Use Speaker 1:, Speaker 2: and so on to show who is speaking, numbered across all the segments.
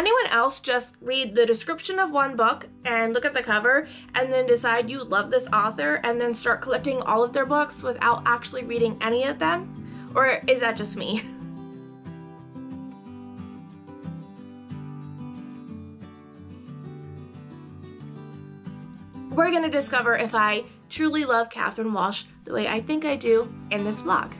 Speaker 1: anyone else just read the description of one book and look at the cover and then decide you love this author and then start collecting all of their books without actually reading any of them? Or is that just me? We're going to discover if I truly love Catherine Walsh the way I think I do in this vlog.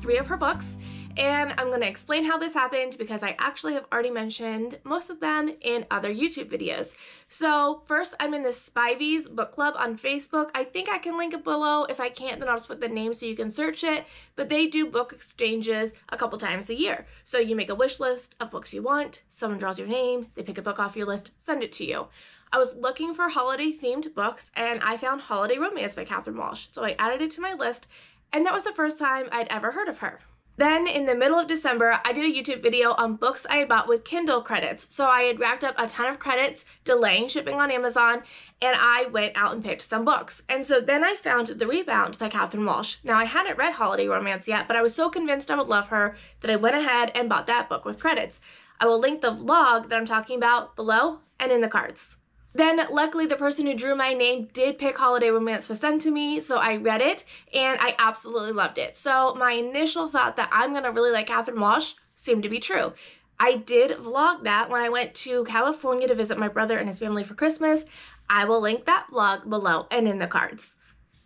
Speaker 1: Three of her books and I'm going to explain how this happened because I actually have already mentioned most of them in other YouTube videos. So first I'm in the Spivey's book club on Facebook. I think I can link it below. If I can't then I'll just put the name so you can search it. But they do book exchanges a couple times a year. So you make a wish list of books you want, someone draws your name, they pick a book off your list, send it to you. I was looking for holiday themed books and I found Holiday Romance by Catherine Walsh. So I added it to my list and that was the first time I'd ever heard of her. Then in the middle of December, I did a YouTube video on books I had bought with Kindle credits. So I had racked up a ton of credits, delaying shipping on Amazon, and I went out and picked some books. And so then I found The Rebound by Catherine Walsh. Now I hadn't read Holiday Romance yet, but I was so convinced I would love her that I went ahead and bought that book with credits. I will link the vlog that I'm talking about below and in the cards. Then, luckily, the person who drew my name did pick Holiday Romance to send to me, so I read it and I absolutely loved it. So, my initial thought that I'm gonna really like Catherine Walsh seemed to be true. I did vlog that when I went to California to visit my brother and his family for Christmas. I will link that vlog below and in the cards.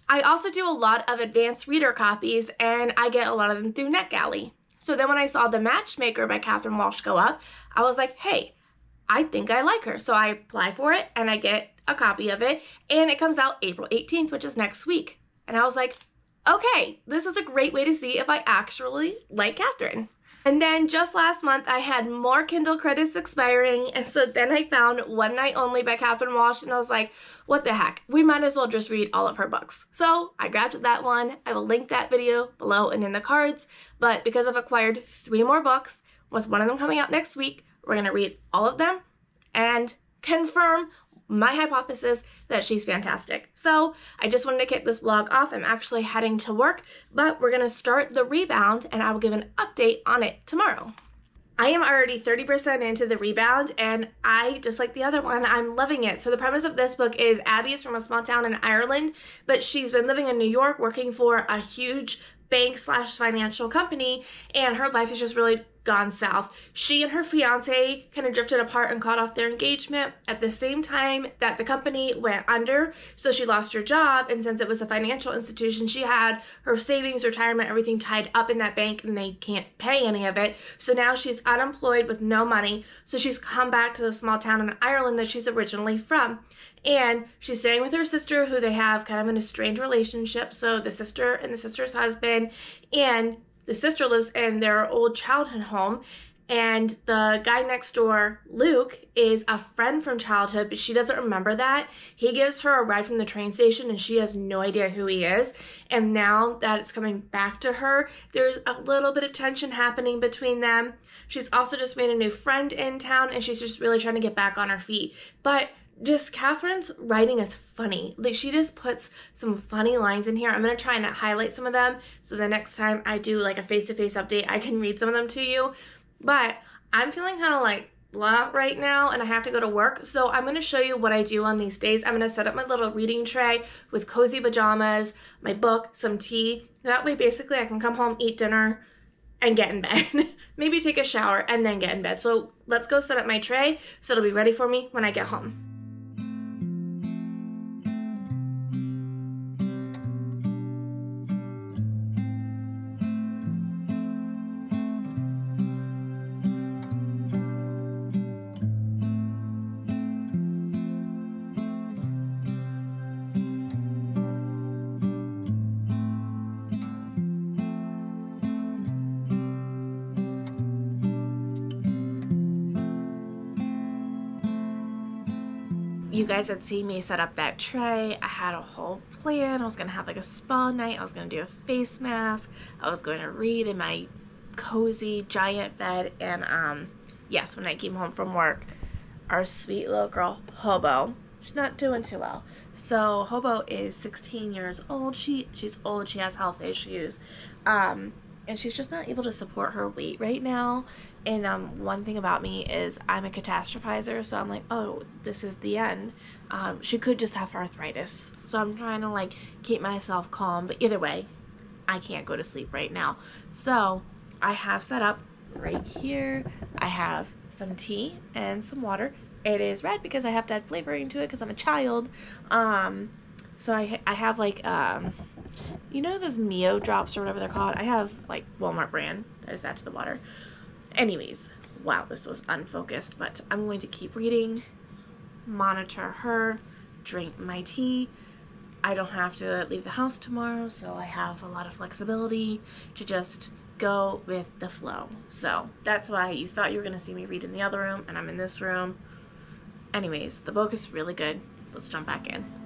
Speaker 1: I also do a lot of advanced reader copies and I get a lot of them through NetGalley. So then when I saw The Matchmaker by Catherine Walsh go up, I was like, hey, I think I like her. So I apply for it and I get a copy of it and it comes out April 18th, which is next week. And I was like, okay, this is a great way to see if I actually like Catherine. And then just last month, I had more Kindle credits expiring, and so then I found One Night Only by Catherine Walsh, and I was like, what the heck, we might as well just read all of her books. So I grabbed that one. I will link that video below and in the cards, but because I've acquired three more books, with one of them coming out next week, we're going to read all of them and confirm my hypothesis that she's fantastic. So I just wanted to kick this vlog off. I'm actually heading to work, but we're going to start the rebound and I will give an update on it tomorrow. I am already 30% into the rebound and I, just like the other one, I'm loving it. So the premise of this book is Abby is from a small town in Ireland, but she's been living in New York working for a huge bank slash financial company and her life is just really gone south. She and her fiance kind of drifted apart and cut off their engagement at the same time that the company went under. So she lost her job. And since it was a financial institution, she had her savings, retirement, everything tied up in that bank and they can't pay any of it. So now she's unemployed with no money. So she's come back to the small town in Ireland that she's originally from and she's staying with her sister who they have kind of an estranged relationship so the sister and the sister's husband and the sister lives in their old childhood home and the guy next door, Luke, is a friend from childhood, but she doesn't remember that. He gives her a ride from the train station and she has no idea who he is. And now that it's coming back to her, there's a little bit of tension happening between them. She's also just made a new friend in town and she's just really trying to get back on her feet. But just Catherine's writing is funny. Like she just puts some funny lines in here. I'm gonna try and highlight some of them so the next time I do like a face-to-face update, I can read some of them to you. But I'm feeling kind of like blah right now and I have to go to work. So I'm going to show you what I do on these days. I'm going to set up my little reading tray with cozy pajamas, my book, some tea. That way basically I can come home, eat dinner, and get in bed. Maybe take a shower and then get in bed. So let's go set up my tray so it'll be ready for me when I get home. You guys had seen me set up that tray. I had a whole plan. I was going to have like a spa night. I was going to do a face mask. I was going to read in my cozy giant bed. And um, yes, when I came home from work, our sweet little girl, Hobo, she's not doing too well. So Hobo is 16 years old. She she's old. She has health issues, um, and she's just not able to support her weight right now. And um, one thing about me is I'm a catastrophizer, so I'm like, oh, this is the end. Um, she could just have arthritis, so I'm trying to like keep myself calm. But either way, I can't go to sleep right now. So I have set up right here. I have some tea and some water. It is red because I have to add flavoring to it because I'm a child. Um, so I I have like um, you know those Mio drops or whatever they're called. I have like Walmart brand that is add to the water. Anyways, wow, this was unfocused, but I'm going to keep reading, monitor her, drink my tea. I don't have to leave the house tomorrow, so I have a lot of flexibility to just go with the flow. So that's why you thought you were going to see me read in the other room, and I'm in this room. Anyways, the book is really good. Let's jump back in.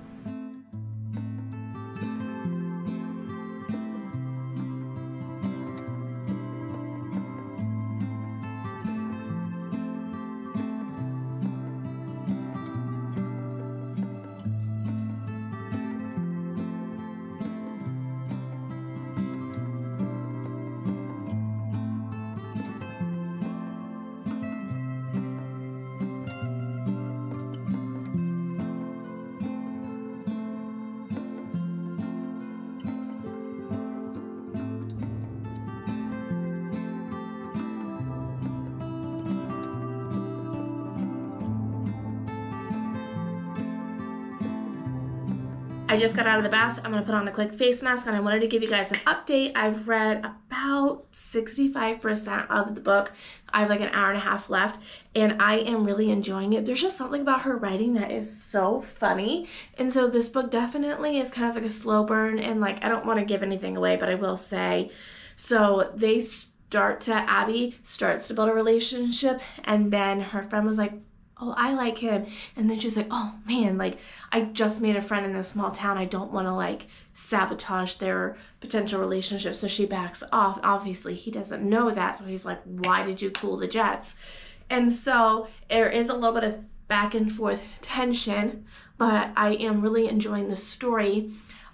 Speaker 1: I just got out of the bath. I'm going to put on a quick face mask and I wanted to give you guys an update. I've read about 65% of the book. I have like an hour and a half left and I am really enjoying it. There's just something about her writing that is so funny. And so this book definitely is kind of like a slow burn and like I don't want to give anything away, but I will say so they start to Abby starts to build a relationship and then her friend was like oh, I like him. And then she's like, oh man, like I just made a friend in this small town. I don't want to like sabotage their potential relationship. So she backs off. Obviously, he doesn't know that. So he's like, why did you cool the jets? And so there is a little bit of back and forth tension, but I am really enjoying the story.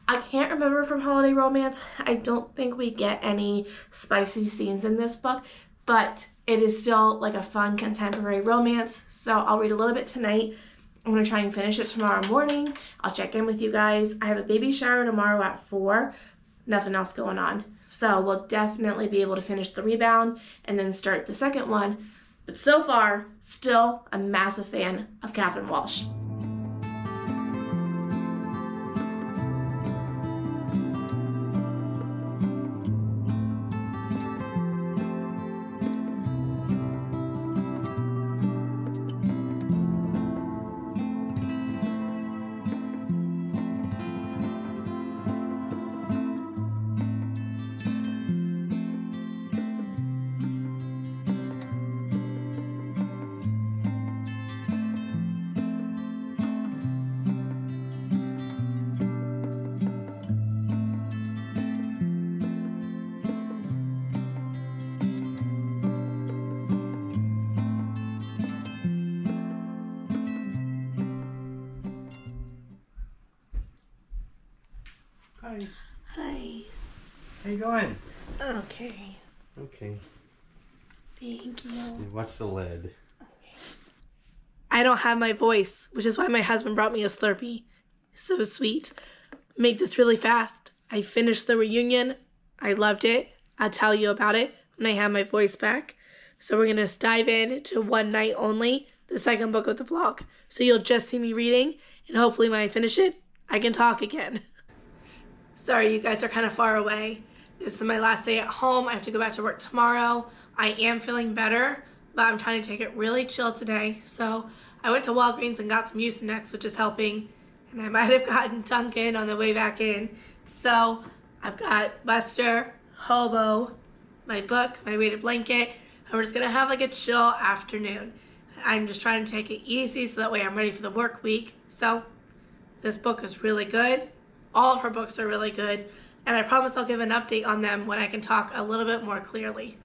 Speaker 1: I can't remember from Holiday Romance. I don't think we get any spicy scenes in this book, but it is still like a fun contemporary romance. So I'll read a little bit tonight. I'm to try and finish it tomorrow morning. I'll check in with you guys. I have a baby shower tomorrow at 4. Nothing else going on. So we'll definitely be able to finish the rebound and then start the second one. But so far, still a massive fan of Catherine Walsh.
Speaker 2: Going?
Speaker 1: Okay.
Speaker 2: Okay.
Speaker 1: Thank you.
Speaker 2: What's the lead?
Speaker 1: I don't have my voice, which is why my husband brought me a Slurpee. So sweet. Make this really fast. I finished the reunion. I loved it. I'll tell you about it when I have my voice back. So we're going to dive in to One Night Only, the second book of the vlog. So you'll just see me reading, and hopefully when I finish it, I can talk again. Sorry, you guys are kind of far away. This is my last day at home. I have to go back to work tomorrow. I am feeling better, but I'm trying to take it really chill today. So I went to Walgreens and got some Mucinex, which is helping. And I might have gotten Dunkin' on the way back in. So I've got Buster, Hobo, my book, my weighted blanket, and we're just gonna have like a chill afternoon. I'm just trying to take it easy so that way I'm ready for the work week. So this book is really good. All of her books are really good, and I promise I'll give an update on them when I can talk a little bit more clearly.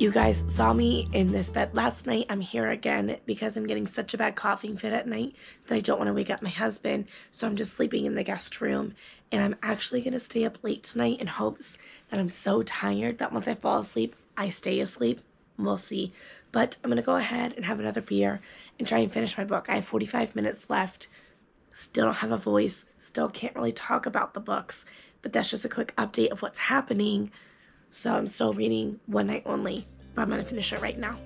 Speaker 1: You guys saw me in this bed last night. I'm here again because I'm getting such a bad coughing fit at night that I don't want to wake up my husband. So I'm just sleeping in the guest room. And I'm actually going to stay up late tonight in hopes that I'm so tired that once I fall asleep, I stay asleep. We'll see. But I'm going to go ahead and have another beer and try and finish my book. I have 45 minutes left. Still don't have a voice. Still can't really talk about the books. But that's just a quick update of what's happening. So I'm still reading One Night Only, but I'm going to finish it right now.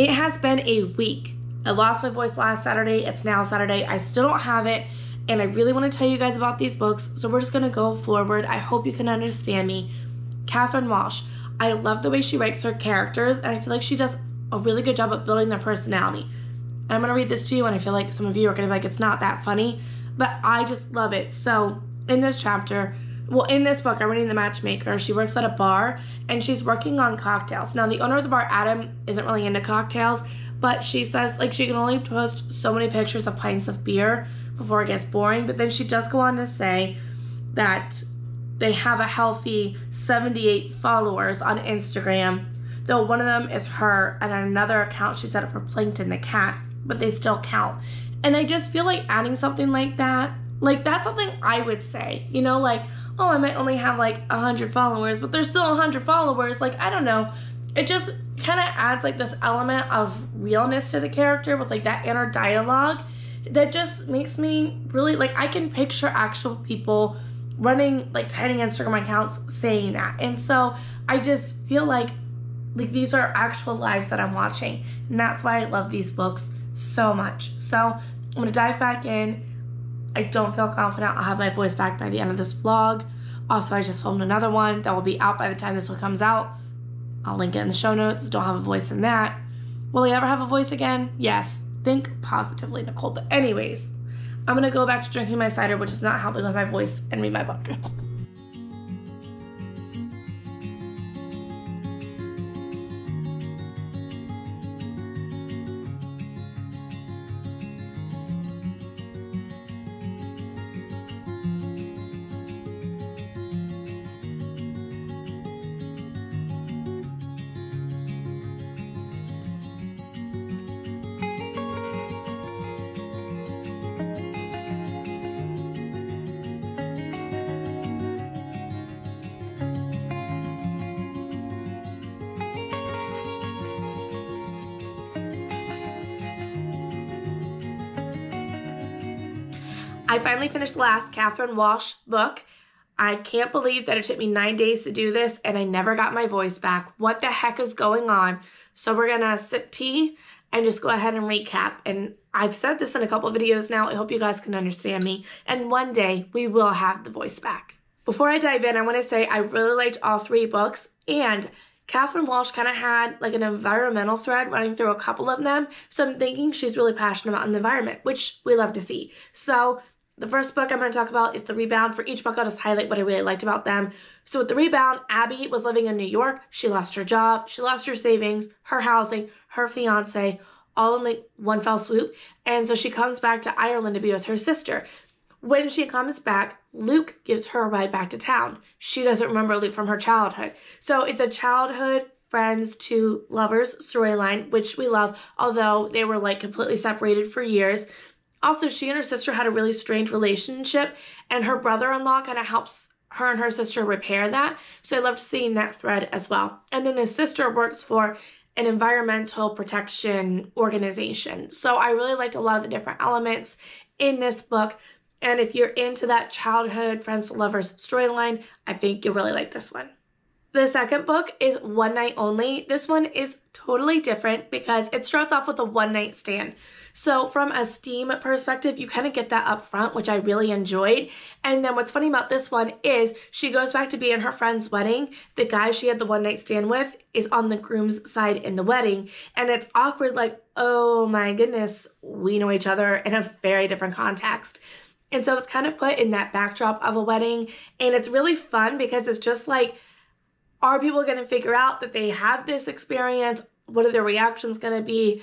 Speaker 1: It has been a week. I lost my voice last Saturday. It's now Saturday. I still don't have it. And I really want to tell you guys about these books. So we're just going to go forward. I hope you can understand me. Catherine Walsh. I love the way she writes her characters. And I feel like she does a really good job of building their personality. And I'm going to read this to you. And I feel like some of you are going to be like, it's not that funny. But I just love it. So in this chapter, well, in this book, I'm reading The Matchmaker. She works at a bar and she's working on cocktails. Now, the owner of the bar, Adam, isn't really into cocktails, but she says like she can only post so many pictures of pints of beer before it gets boring. But then she does go on to say that they have a healthy 78 followers on Instagram, though one of them is her, and another account she set up for Plankton the cat, but they still count. And I just feel like adding something like that, like that's something I would say, you know, like oh, I might only have like 100 followers, but there's still 100 followers. Like, I don't know. It just kind of adds like this element of realness to the character with like that inner dialogue that just makes me really like I can picture actual people running like tiny Instagram accounts saying that. And so I just feel like like these are actual lives that I'm watching. And that's why I love these books so much. So I'm gonna dive back in I don't feel confident I'll have my voice back by the end of this vlog. Also, I just filmed another one that will be out by the time this one comes out. I'll link it in the show notes. Don't have a voice in that. Will I ever have a voice again? Yes. Think positively, Nicole. But anyways, I'm gonna go back to drinking my cider, which is not helping with my voice, and read my book. I finally finished the last Catherine Walsh book. I can't believe that it took me nine days to do this and I never got my voice back. What the heck is going on? So we're gonna sip tea and just go ahead and recap. And I've said this in a couple videos now. I hope you guys can understand me. And one day we will have the voice back. Before I dive in, I want to say I really liked all three books and Catherine Walsh kind of had like an environmental thread running through a couple of them. So I'm thinking she's really passionate about the environment, which we love to see. So the first book I'm going to talk about is The Rebound. For each book, I'll just highlight what I really liked about them. So with The Rebound, Abby was living in New York. She lost her job, she lost her savings, her housing, her fiance, all in like one fell swoop. And so she comes back to Ireland to be with her sister. When she comes back, Luke gives her a ride back to town. She doesn't remember Luke from her childhood. So it's a childhood friends to lovers storyline, which we love, although they were like completely separated for years. Also, she and her sister had a really strained relationship, and her brother in law kind of helps her and her sister repair that. So I loved seeing that thread as well. And then the sister works for an environmental protection organization. So I really liked a lot of the different elements in this book. And if you're into that childhood friends lovers storyline, I think you'll really like this one. The second book is One Night Only. This one is totally different because it starts off with a one night stand. So, from a Steam perspective, you kind of get that up front, which I really enjoyed. And then what's funny about this one is she goes back to be in her friend's wedding. The guy she had the one night stand with is on the groom's side in the wedding. And it's awkward, like, oh my goodness, we know each other in a very different context. And so it's kind of put in that backdrop of a wedding. And it's really fun because it's just like, are people going to figure out that they have this experience? What are their reactions going to be?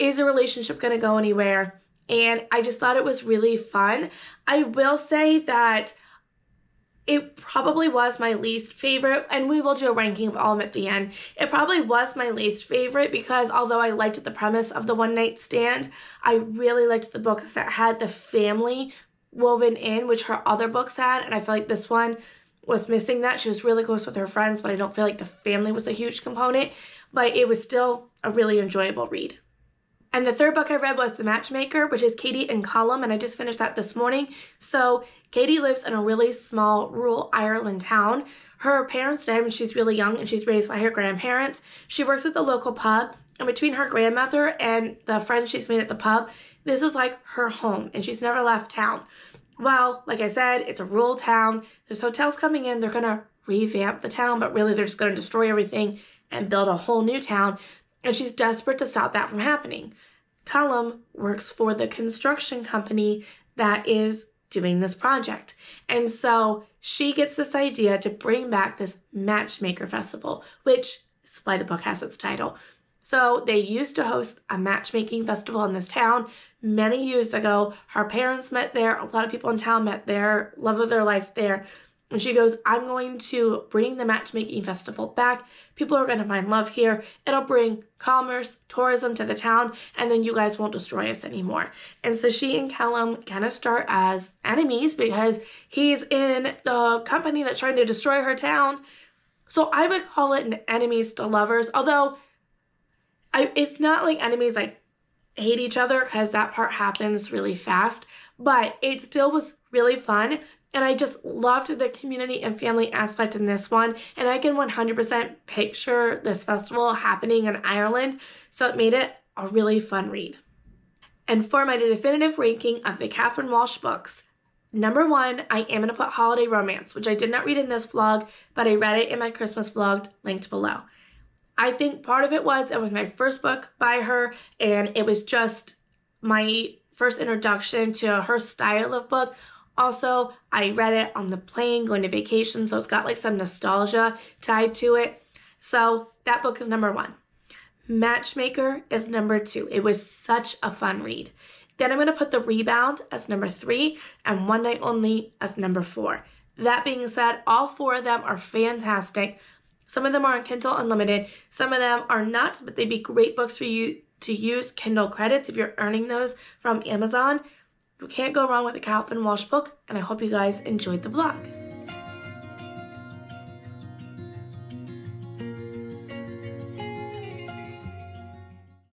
Speaker 1: is a relationship going to go anywhere? And I just thought it was really fun. I will say that it probably was my least favorite, and we will do a ranking of all of them at the end. It probably was my least favorite because although I liked the premise of the one night stand, I really liked the books that had the family woven in, which her other books had, and I feel like this one was missing that. She was really close with her friends, but I don't feel like the family was a huge component, but it was still a really enjoyable read. And the third book I read was The Matchmaker, which is Katie and Callum, and I just finished that this morning. So, Katie lives in a really small rural Ireland town. Her parents died when she's really young and she's raised by her grandparents. She works at the local pub, and between her grandmother and the friends she's made at the pub, this is like her home, and she's never left town. Well, like I said, it's a rural town. There's hotels coming in, they're gonna revamp the town, but really they're just gonna destroy everything and build a whole new town and she's desperate to stop that from happening. Callum works for the construction company that is doing this project. And so she gets this idea to bring back this matchmaker festival, which is why the book has its title. So they used to host a matchmaking festival in this town many years ago. Her parents met there, a lot of people in town met there, love of their life there. And she goes, I'm going to bring the matchmaking festival back. People are going to find love here. It'll bring commerce, tourism to the town, and then you guys won't destroy us anymore. And so she and Callum kind of start as enemies because he's in the company that's trying to destroy her town. So I would call it an enemies to lovers, although It's not like enemies like hate each other because that part happens really fast, but it still was really fun and I just loved the community and family aspect in this one. And I can 100% picture this festival happening in Ireland. So it made it a really fun read. And for my definitive ranking of the Catherine Walsh books, number one, I am going to put Holiday Romance, which I did not read in this vlog, but I read it in my Christmas vlog linked below. I think part of it was it was my first book by her, and it was just my first introduction to her style of book also, I read it on the plane going to vacation, so it's got like some nostalgia tied to it. So that book is number one. Matchmaker is number two. It was such a fun read. Then I'm going to put The Rebound as number three and One Night Only as number four. That being said, all four of them are fantastic. Some of them are on Kindle Unlimited, some of them are not, but they'd be great books for you to use Kindle credits if you're earning those from Amazon. You can't go wrong with a Catherine Walsh book, and I hope you guys enjoyed the vlog.